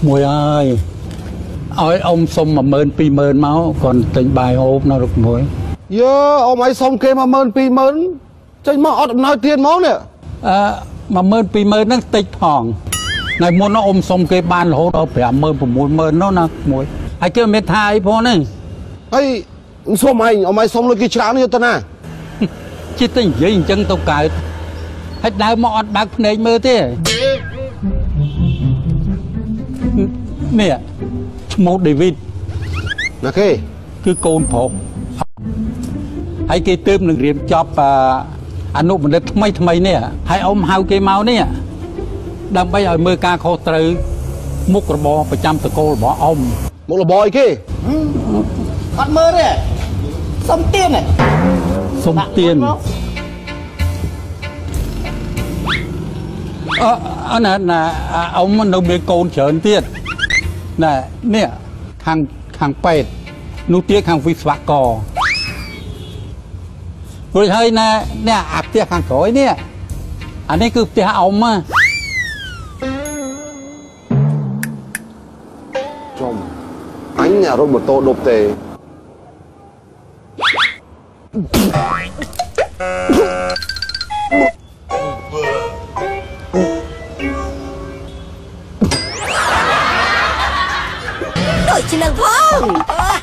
ក្មួយអើយឲ្យអ៊ំសុំ10000 20000មកគាត់ទិញបាយហូបនៅលោកក្មួយយើអ៊ំអីសុំគេ10000 20000ចេញមកអត់ដំណើរទៀតមកនេះអឺ10000 20000ហ្នឹងតិចផងថ្ងៃមុននោះអ៊ំសុំគេបានរហូតដល់50000 60000នោះណាក្មួយហើយគេមានថាអីផងហ្នឹងហើយសុំអីអ៊ំអីសុំលុយគេច្រើនយកទៅណាជិតតែនិយាយអញ្ចឹងទៅកើតហើយដើរមកអត់បើកភ្នែកមើលទេ នេះឈ្មោះដេវីតណាគេគឺកូនប្រុសហើយគេទើបនឹងរៀបចប់អឺអនុបណ្ឌិតថ្មីថ្មីនេះហើយអ៊ំហៅគេមកនេះដើម្បីឲ្យមើលការខុសត្រូវមុខរបរប្រចាំតកូលរបស់អ៊ំមកលបអីគេអត់មើលទេសុំទៀនទេសុំទៀន អឺអណាណាអ៊ំនៅមានកូនច្រើនទៀតណែនេះខាងខាងពេទ្យនោះទៀតខាងវិស្វកររួចហើយណែនេះអាផ្ទះខាងក្រោយនេះអានេះគឺផ្ទះអ៊ំណាចំអញរត់ម៉ូតូដប់ទេ original home!